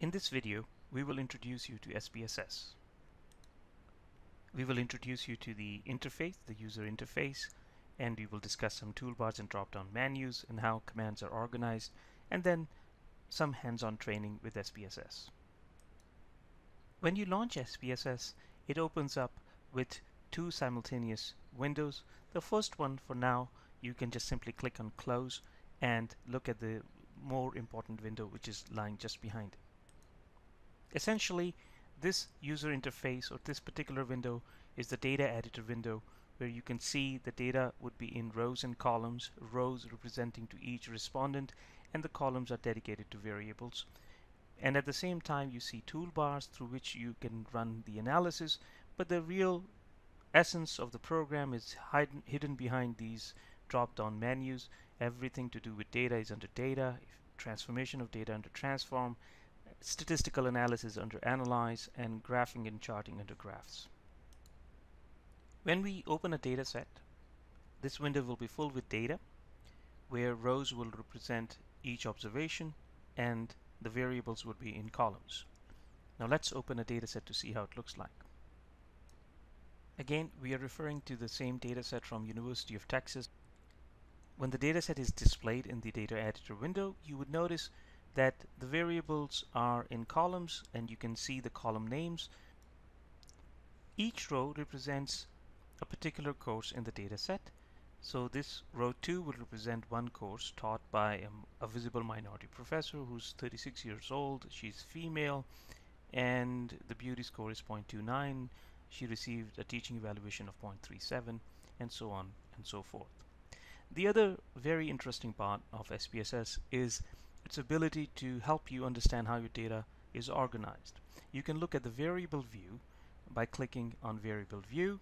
In this video, we will introduce you to SPSS. We will introduce you to the interface, the user interface, and we will discuss some toolbars and drop-down menus and how commands are organized, and then some hands-on training with SPSS. When you launch SPSS, it opens up with two simultaneous windows. The first one, for now, you can just simply click on close and look at the more important window which is lying just behind it. Essentially, this user interface or this particular window is the data editor window where you can see the data would be in rows and columns, rows representing to each respondent and the columns are dedicated to variables. And at the same time you see toolbars through which you can run the analysis, but the real essence of the program is hidden, hidden behind these drop-down menus. Everything to do with data is under data, transformation of data under transform, statistical analysis under analyze and graphing and charting under graphs. When we open a data set, this window will be full with data where rows will represent each observation and the variables would be in columns. Now let's open a data set to see how it looks like. Again, we are referring to the same data set from University of Texas. When the data set is displayed in the data editor window, you would notice that the variables are in columns and you can see the column names. Each row represents a particular course in the data set. So this row 2 will represent one course taught by a, a visible minority professor who's 36 years old. She's female and the beauty score is 0.29. She received a teaching evaluation of 0.37 and so on and so forth. The other very interesting part of SPSS is its ability to help you understand how your data is organized. You can look at the variable view by clicking on variable view.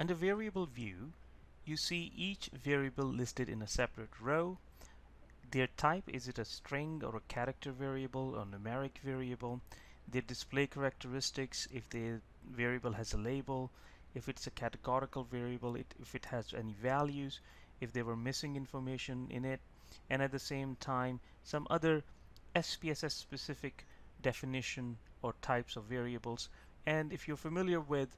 Under variable view, you see each variable listed in a separate row. Their type, is it a string or a character variable or numeric variable? Their display characteristics, if the variable has a label, if it's a categorical variable, it, if it has any values, if they were missing information in it, and at the same time some other SPSS specific definition or types of variables and if you're familiar with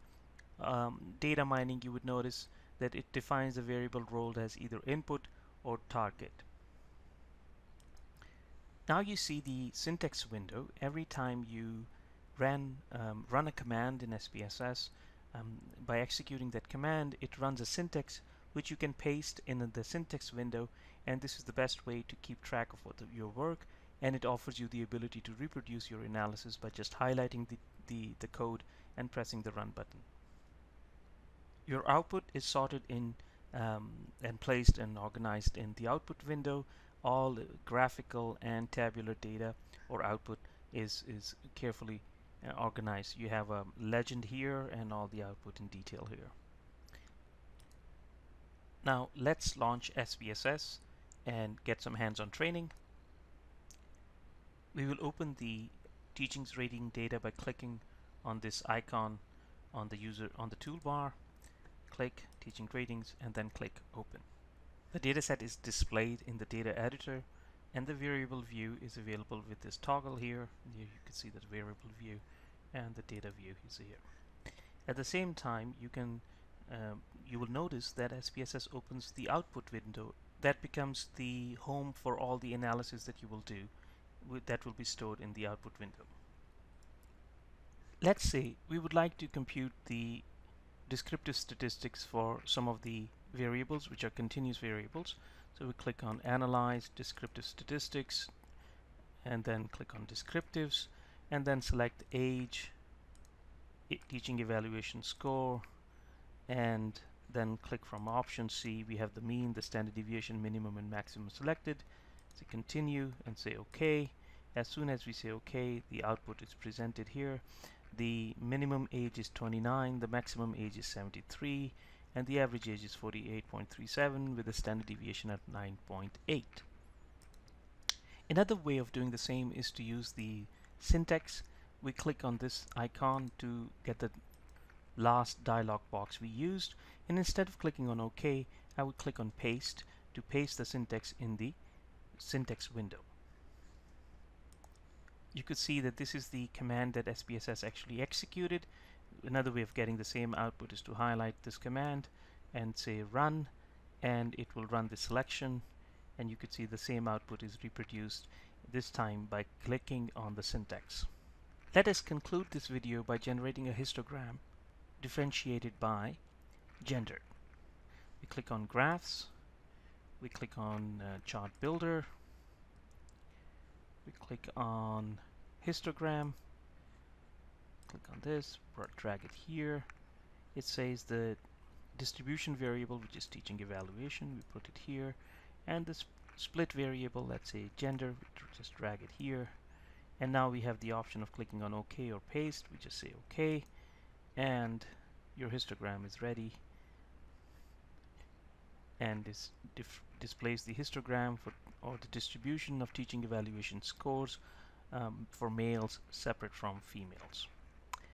um, data mining you would notice that it defines the variable role as either input or target. Now you see the syntax window every time you ran, um, run a command in SPSS um, by executing that command it runs a syntax which you can paste in the syntax window and this is the best way to keep track of the, your work and it offers you the ability to reproduce your analysis by just highlighting the, the, the code and pressing the run button. Your output is sorted in um, and placed and organized in the output window. All graphical and tabular data or output is, is carefully uh, organized. You have a legend here and all the output in detail here. Now let's launch SPSS and get some hands-on training. We will open the teachings rating data by clicking on this icon on the user on the toolbar. Click teaching ratings and then click open. The dataset is displayed in the data editor and the variable view is available with this toggle here you can see the variable view and the data view is here. At the same time you can um, you will notice that SPSS opens the output window that becomes the home for all the analysis that you will do that will be stored in the output window. Let's say we would like to compute the descriptive statistics for some of the variables which are continuous variables. So we click on Analyze Descriptive Statistics and then click on Descriptives and then select Age, Teaching Evaluation Score and then click from option C. We have the mean the standard deviation minimum and maximum selected so continue and say OK as soon as we say OK the output is presented here. The minimum age is 29 the maximum age is 73 and the average age is 48.37 with a standard deviation at 9.8 another way of doing the same is to use the syntax. We click on this icon to get the last dialog box we used and instead of clicking on OK I would click on paste to paste the syntax in the syntax window you could see that this is the command that SPSS actually executed. Another way of getting the same output is to highlight this command and say run and it will run the selection and you could see the same output is reproduced this time by clicking on the syntax. Let us conclude this video by generating a histogram differentiated by gender. We click on graphs, we click on uh, chart builder, we click on histogram, click on this, drag it here. It says the distribution variable, which is teaching evaluation, we put it here, and the sp split variable, let's say gender, we just drag it here. And now we have the option of clicking on OK or paste. We just say OK, and your histogram is ready and this displays the histogram for or the distribution of teaching evaluation scores um, for males separate from females.